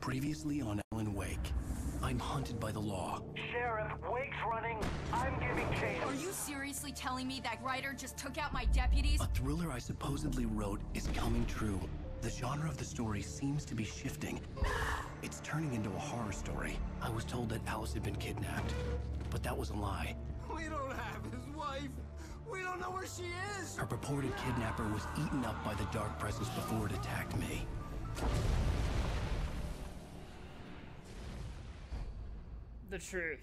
Previously on Alan Wake, I'm hunted by the law. Sheriff, Wake's running. I'm giving chase. Are you seriously telling me that Ryder just took out my deputies? A thriller I supposedly wrote is coming true. The genre of the story seems to be shifting. It's turning into a horror story. I was told that Alice had been kidnapped, but that was a lie. We don't have his wife. We don't know where she is. Her purported kidnapper was eaten up by the dark presence before it attacked me. The truth.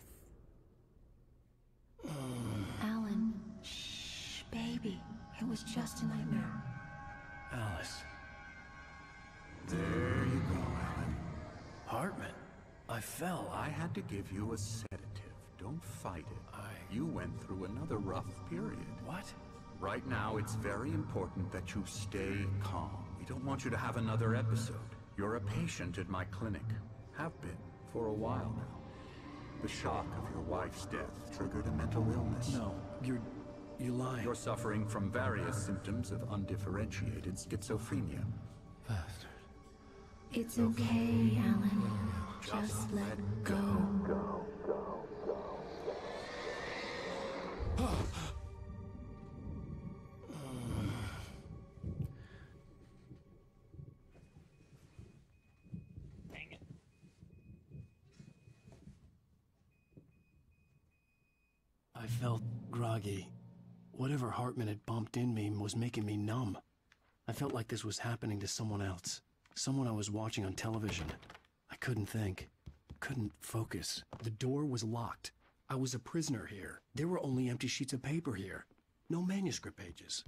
Alan, shh, baby. It was just a nightmare. Alice. There you go, Alan. Hartman. I fell. I had to give you a sedative. Don't fight it. I- You went through another rough period. What? Right now, it's very important that you stay calm. We don't want you to have another episode. You're a patient at my clinic. Have been for a while now. The shock of your wife's death triggered a mental illness. No, you're... you're lying. You're suffering from various symptoms of undifferentiated schizophrenia. Bastard. It's okay, Alan. Just let go. Dang it. Whatever Hartman had bumped in me was making me numb. I felt like this was happening to someone else. Someone I was watching on television. I couldn't think. Couldn't focus. The door was locked. I was a prisoner here. There were only empty sheets of paper here. No manuscript pages.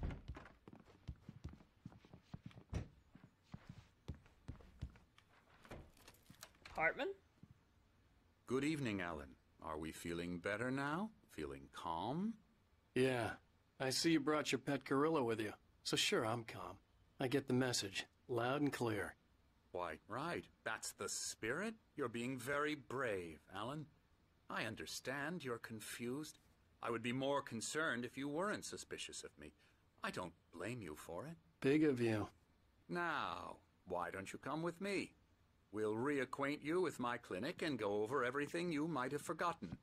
Hartman? Good evening, Alan. Are we feeling better now? Feeling calm? Yeah. I see you brought your pet gorilla with you. So sure, I'm calm. I get the message. Loud and clear. Why, right. That's the spirit. You're being very brave, Alan. I understand you're confused. I would be more concerned if you weren't suspicious of me. I don't blame you for it. Big of you. Now, why don't you come with me? We'll reacquaint you with my clinic and go over everything you might have forgotten.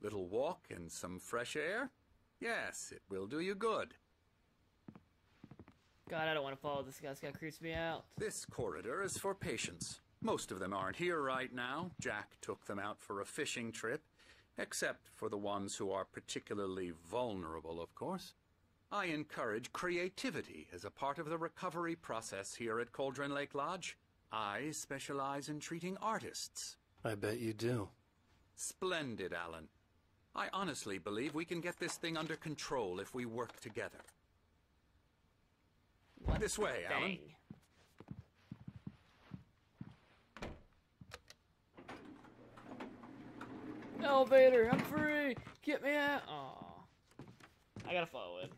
Little walk and some fresh air? Yes, it will do you good. God, I don't want to follow this guy. This guy creeps me out. This corridor is for patients. Most of them aren't here right now. Jack took them out for a fishing trip, except for the ones who are particularly vulnerable, of course. I encourage creativity as a part of the recovery process here at Cauldron Lake Lodge. I specialize in treating artists. I bet you do. Splendid, Alan. I honestly believe we can get this thing under control if we work together. What This way, Dang. Alan. Elevator, I'm free. Get me out. Aw. I gotta follow it.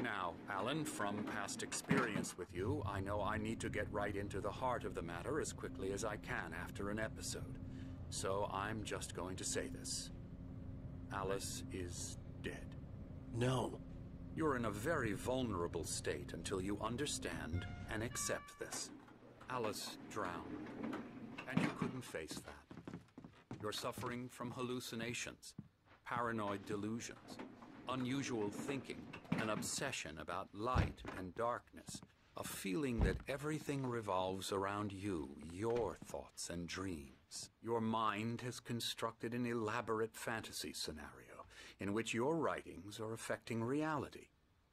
Now, Alan, from past experience with you, I know I need to get right into the heart of the matter as quickly as I can after an episode. So I'm just going to say this Alice is dead. No. You're in a very vulnerable state until you understand and accept this. Alice drowned, and you couldn't face that. You're suffering from hallucinations, paranoid delusions, unusual thinking, an obsession about light and darkness, a feeling that everything revolves around you, your thoughts and dreams. Your mind has constructed an elaborate fantasy scenario in which your writings are affecting reality.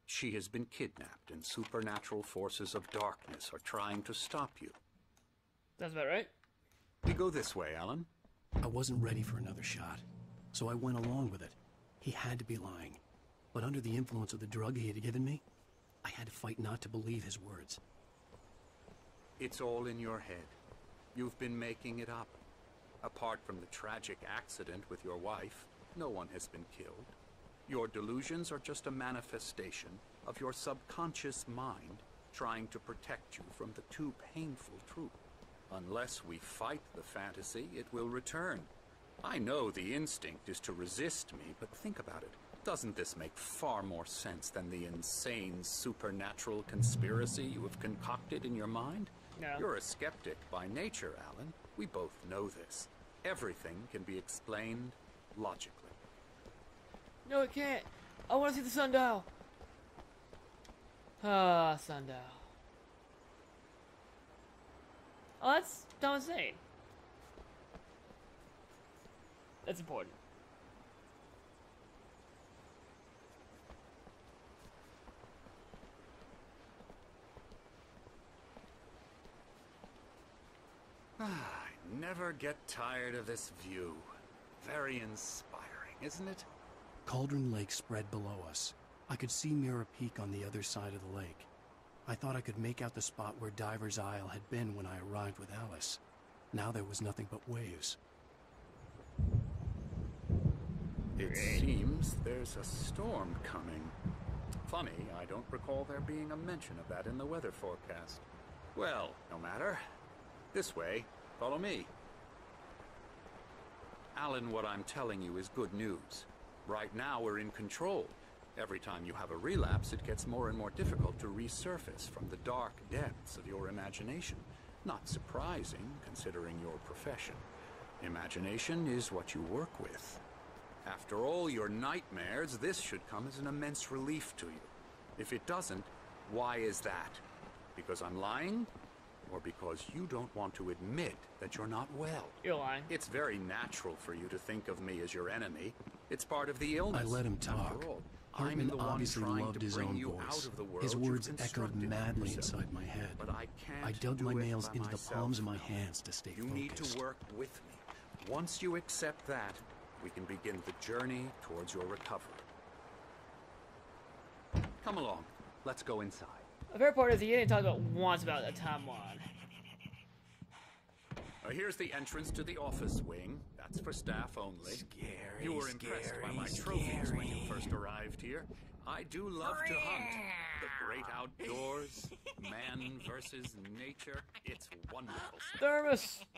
She has been kidnapped, and supernatural forces of darkness are trying to stop you. That's about right. We go this way, Alan. I wasn't ready for another shot, so I went along with it. He had to be lying. But under the influence of the drug he had given me, I had to fight not to believe his words. It's all in your head. You've been making it up. Apart from the tragic accident with your wife, no one has been killed. Your delusions are just a manifestation of your subconscious mind trying to protect you from the too painful truth. Unless we fight the fantasy, it will return. I know the instinct is to resist me, but think about it. Doesn't this make far more sense than the insane supernatural conspiracy you have concocted in your mind? No. You're a skeptic by nature, Alan. We both know this. Everything can be explained logically. No, it can't. I want to see the sundial. Ah, sundial. Oh, that's Thomas Zane. That's important. Ah, I never get tired of this view. Very inspiring, isn't it? Cauldron Lake spread below us. I could see Mirror Peak on the other side of the lake. I thought I could make out the spot where Diver's Isle had been when I arrived with Alice. Now there was nothing but waves. It seems there's a storm coming. Funny, I don't recall there being a mention of that in the weather forecast. Well, no matter. This way, follow me. Alan, what I'm telling you is good news. Right now, we're in control. Every time you have a relapse, it gets more and more difficult to resurface from the dark depths of your imagination. Not surprising, considering your profession. Imagination is what you work with. After all your nightmares, this should come as an immense relief to you. If it doesn't, why is that? Because I'm lying? Or because you don't want to admit that you're not well? You're lying. It's very natural for you to think of me as your enemy. It's part of the illness. I let him talk. all, I'm Hartman the obviously trying loved his own voice. Out of the world His words echoed madly yourself. inside my head. But I can't I dug my nails by into the palms of my hands to stay You focused. need to work with me. Once you accept that, we can begin the journey towards your recovery. Come along. Let's go inside. The fair part is he didn't talk about once about the timeline. Uh, here's the entrance to the office wing. That's for staff only. Scary, You were impressed by my scary, trophies when you scary. first arrived here. I do love to hunt. The great outdoors, man versus nature. It's wonderful. Thermos.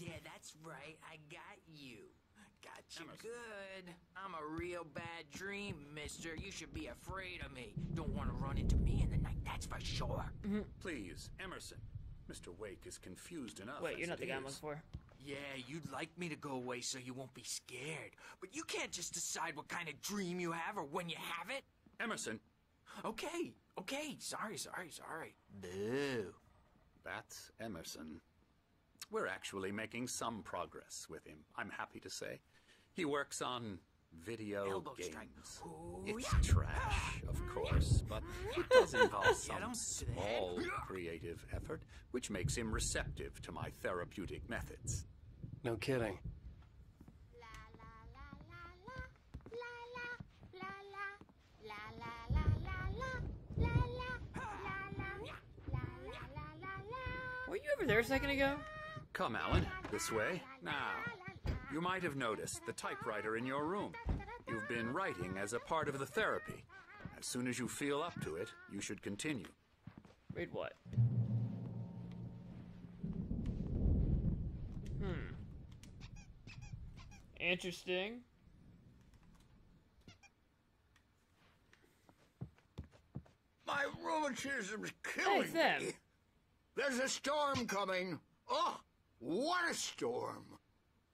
Yeah, that's right. I got you. Got you good. I'm a real bad dream, mister. You should be afraid of me. Don't want to run into me in the night, that's for sure. Mm-hmm. Please, Emerson. Mr. Wake is confused enough. Wait, you're not the guy I'm looking for. Yeah, you'd like me to go away so you won't be scared. But you can't just decide what kind of dream you have or when you have it. Emerson, Okay, okay. Sorry, sorry, sorry. Boo. that's Emerson. We're actually making some progress with him, I'm happy to say. He works on video Elbow games. Ooh, It's yeah. trash, of course, but it does involve some him to the head. small creative effort, which makes him receptive to my therapeutic methods. No kidding. Were you ever there a second ago? Come, Alan, this way. Now, you might have noticed the typewriter in your room. You've been writing as a part of the therapy. As soon as you feel up to it, you should continue. Read what? Hmm. Interesting. My rheumatism's Hey, killing Sam. me. There's a storm coming. Oh, what a storm.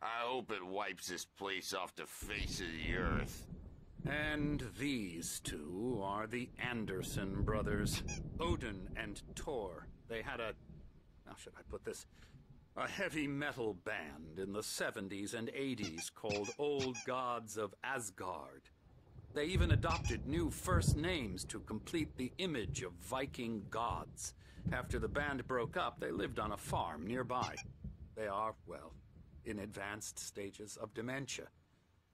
I hope it wipes this place off the face of the earth. And these two are the Anderson brothers, Odin and Tor. They had a. How should I put this? A heavy metal band in the 70s and 80s called Old Gods of Asgard. They even adopted new first names to complete the image of Viking gods. After the band broke up, they lived on a farm nearby. They are, well, in advanced stages of dementia.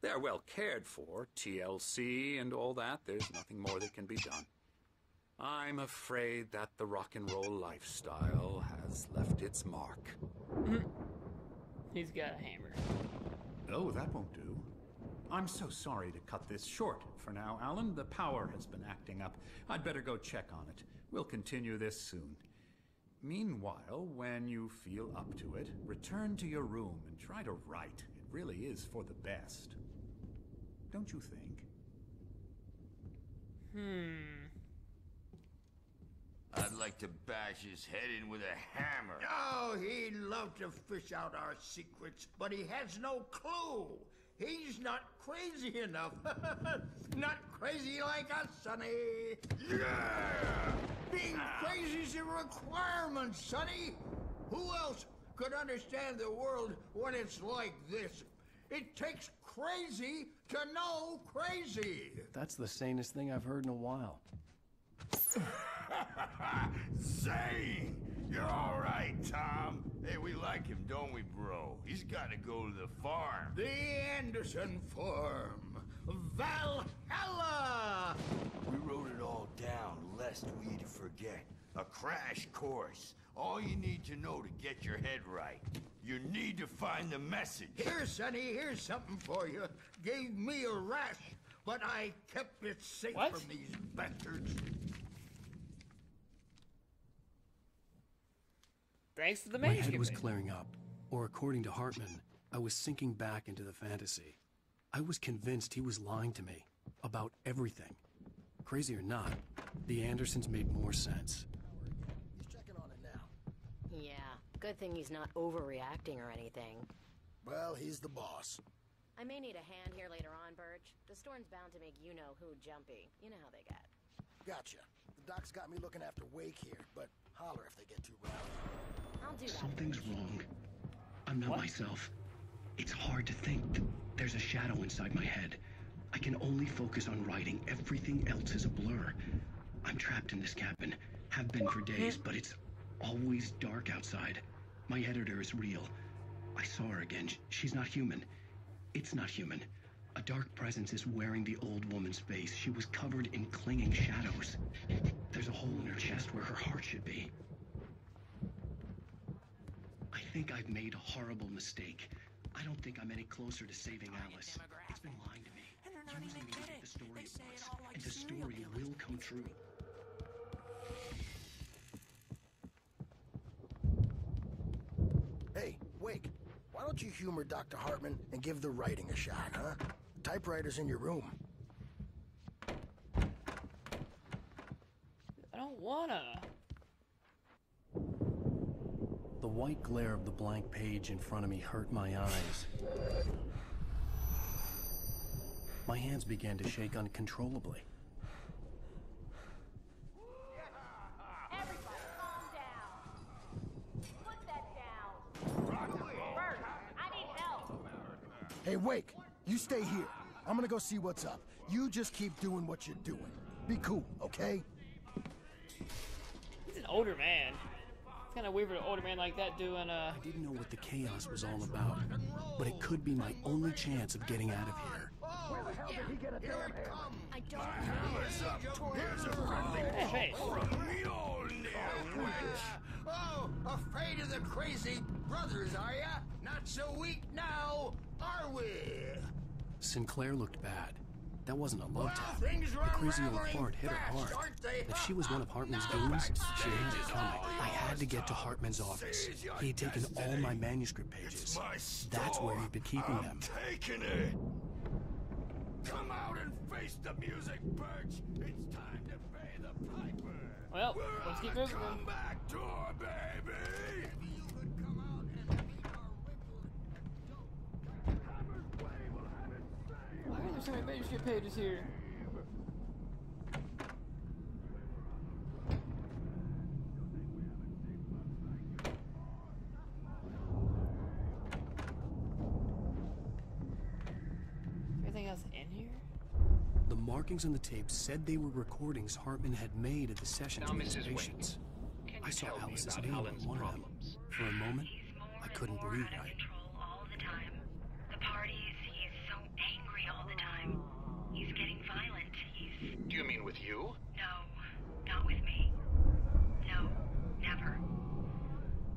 They're well cared for, TLC and all that. There's nothing more that can be done. I'm afraid that the rock and roll lifestyle has left its mark. He's got a hammer. Oh, that won't do. I'm so sorry to cut this short for now, Alan. The power has been acting up. I'd better go check on it. We'll continue this soon. Meanwhile, when you feel up to it, return to your room and try to write. It really is for the best. Don't you think? Hmm. I'd like to bash his head in with a hammer. Oh, he'd love to fish out our secrets, but he has no clue. He's not crazy enough. not crazy like us, Sonny. Yeah! Being crazy's a requirement, Sonny. Who else could understand the world when it's like this? It takes crazy to know crazy. That's the sanest thing I've heard in a while. Zane! You're all right, Tom. Hey, we like him, don't we, bro? He's got to go to the farm. The Anderson Farm. Valhalla! We wrote it all down, lest we'd forget. A crash course. All you need to know to get your head right. You need to find the message. Here, Sonny, here's something for you. Gave me a rash, but I kept it safe What? from these bastards. Thanks to the My head was clearing up, or according to Hartman, I was sinking back into the fantasy. I was convinced he was lying to me about everything. Crazy or not, the Andersons made more sense. He's checking on it now. Yeah, good thing he's not overreacting or anything. Well, he's the boss. I may need a hand here later on, Birch. The storm's bound to make you know who jumpy. You know how they get. Gotcha. The doc's got me looking after Wake here, but holler if they get too rowdy. I'll do that. Something's wrong. I'm not myself. It's hard to think. There's a shadow inside my head. I can only focus on writing. Everything else is a blur. I'm trapped in this cabin. Have been for days, but it's always dark outside. My editor is real. I saw her again. She's not human. It's not human. A dark presence is wearing the old woman's face. She was covered in clinging shadows. There's a hole in her chest where her heart should be. I think I've made a horrible mistake. I don't think I'm any closer to saving Alice. It's been lying to me. Using me to get the story it wants. And the story will come true. Hey, Wake, why don't you humor Dr. Hartman and give the writing a shot, huh? Typewriter's in your room. I don't wanna. The white glare of the blank page in front of me hurt my eyes. My hands began to shake uncontrollably. Everybody, calm down. Put that down. Bert, I need help. Hey, Wake, you stay here. I'm gonna go see what's up. You just keep doing what you're doing. Be cool, okay? He's an older man. It's kind of weird for an older man like that doing uh. I didn't know what the chaos was all about, but it could be my only chance of getting out of here. Where the hell did he get a damn hammer? I don't Hammer's up. Here's a friendly Hey, hey. from Mjolnir, witch. Oh, afraid of the crazy brothers, are ya? Not so weak now, are we? Sinclair looked bad. That wasn't a love Well, tap. things The crazy old unraveling fart hit her hard. If she was one of Hartman's Now goons, she backstage had it is coming. all I had to get to Hartman's office. He had taken all my manuscript pages. My That's where he'd been keeping I'm them. taking it. Come out and face the music, Birch. It's time to pay the piper. Well, We're let's on keep the moving then. comeback tour, baby. Maybe you could come out and meet our ripple. Hammer's way will have it say. Why are there many manuscript pages here? Anything else in here? The markings on the tape said they were recordings Hartman had made at the sessions Now, with his Mrs. Patients. I saw Alice's name on Alan's one of them. For a moment, I couldn't breathe out of right. control all the time. The parties, he's so angry all the time. He's getting violent. He's. Do you mean with you? No, not with me. No, never.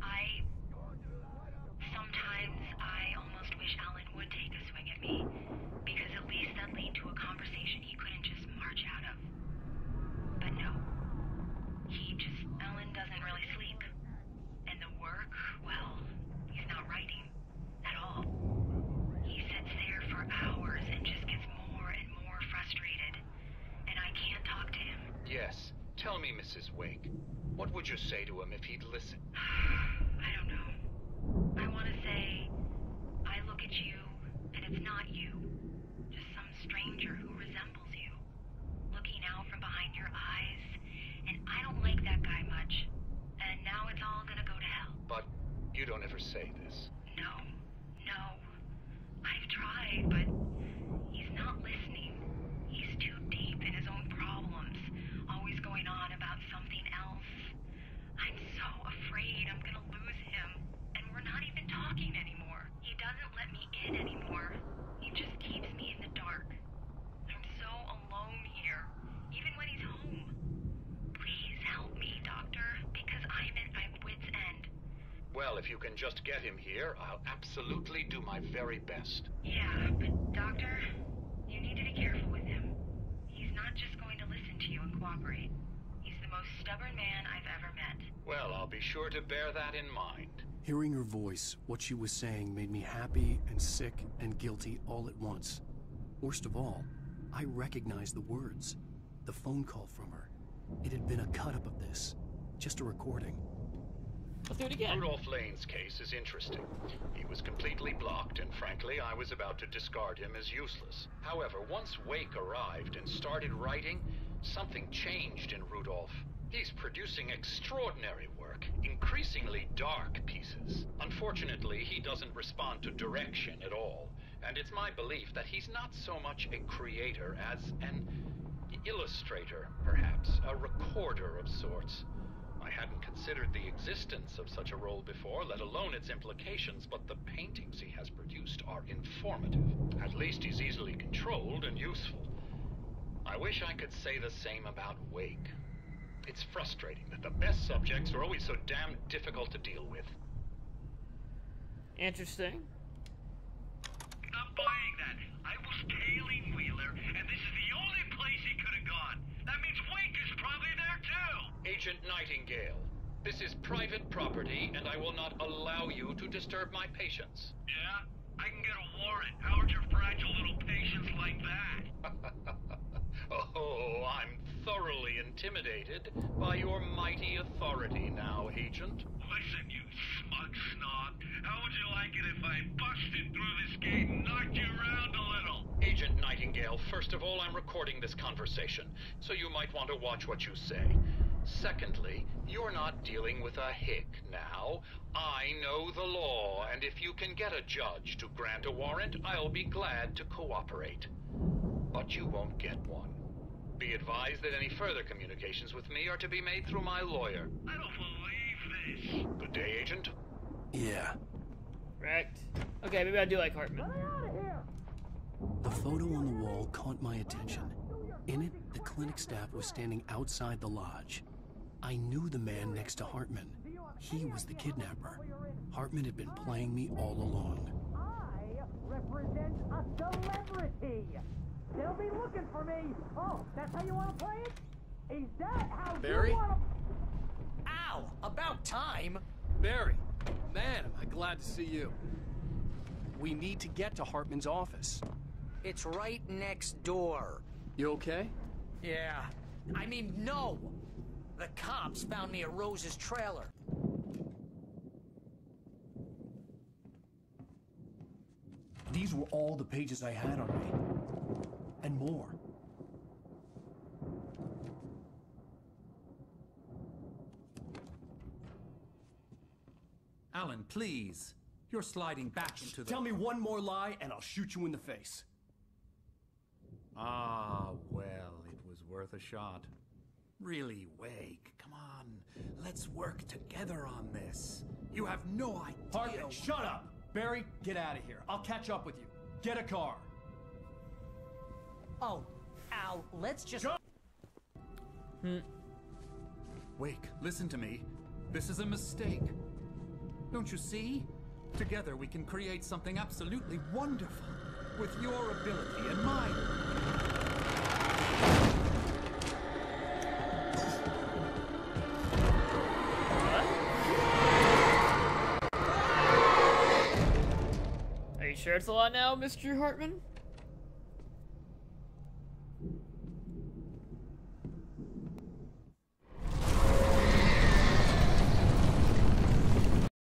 I. Sometimes I almost wish Alan would take a swing at me, because at least that lead to a conversation he couldn't just march out of. But no. He just. Alan doesn't really sleep. And the work, well, he's not writing at all. He Yes. Tell. Wake. What would you say to him if he'd listen? I don't know. I want to say, I look at you, and it's not you. Just some stranger who resembles you. Looking out from behind your eyes. And I don't like that guy much. And now it's all gonna go to hell. But you don't ever say this. No. No. I've tried, but he's not listening. He's too deep in his own problems. Always going on about something else. I'm so afraid I'm gonna lose him. And we're not even talking anymore. He doesn't let me in anymore. He just keeps me in the dark. I'm so alone here, even when he's home. Please help me, Doctor, because I'm at my wit's end. Well, if you can just get him here, I'll absolutely do my very best. Yeah, but Doctor, you need to be careful with him. He's not just going to listen to you and cooperate. He's the most stubborn man I've ever met. Well, I'll be sure to bear that in mind. Hearing her voice, what she was saying made me happy and sick and guilty all at once. Worst of all, I recognized the words. The phone call from her. It had been a cut up of this. Just a recording. Let's do it again. Rudolph Lane's case is interesting. He was completely blocked, and frankly, I was about to discard him as useless. However, once Wake arrived and started writing, something changed in Rudolph. He's producing extraordinary work, increasingly dark pieces. Unfortunately, he doesn't respond to direction at all, and it's my belief that he's not so much a creator as an illustrator, perhaps, a recorder of sorts. I hadn't considered the existence of such a role before, let alone its implications, but the paintings he has produced are informative. At least he's easily controlled and useful. I wish I could say the same about Wake. It's frustrating that the best subjects are always so damn difficult to deal with. Interesting. Not buying that. I was tailing Wheeler, and this is the only place he could have gone. That means Wake is probably there too. Agent Nightingale, this is private property, and I will not allow you to disturb my patients. Yeah? I can get a warrant. How are your fragile little patients like that? oh, I'm thoroughly intimidated by your mighty authority now, Agent. Listen, you smug snob. How would you like it if I busted through this gate and knocked you around a little? Agent Nightingale, first of all, I'm recording this conversation, so you might want to watch what you say. Secondly, you're not dealing with a hick now. I know the law, and if you can get a judge to grant a warrant, I'll be glad to cooperate. But you won't get one. Be advised that any further communications with me are to be made through my lawyer. I don't believe this. Good day, Agent. Yeah. Correct. Okay, maybe I do like Hartman. The photo on the wall caught my attention. In it, the clinic staff was standing outside the lodge. I knew the man next to Hartman. He was the kidnapper. Hartman had been playing me all along. I represent a celebrity. They'll be looking for me. Oh, that's how you want to play it? Is that how Barry? you want to... Ow! About time! Barry, man, am I glad to see you. We need to get to Hartman's office. It's right next door. You okay? Yeah. I mean, no! The cops found me at Rose's trailer. These were all the pages I had on me. And more. Alan, please. You're sliding back into the. Tell me one more lie and I'll shoot you in the face. Ah, well, it was worth a shot. Really, Wake, come on. Let's work together on this. You have no idea. Hartman, shut up! Barry, get out of here. I'll catch up with you. Get a car. Oh, Al, let's just. hmm Wake, listen to me. This is a mistake. Don't you see? Together we can create something absolutely wonderful. With your ability and mine. Are you sure it's a lot now, Mr. Hartman?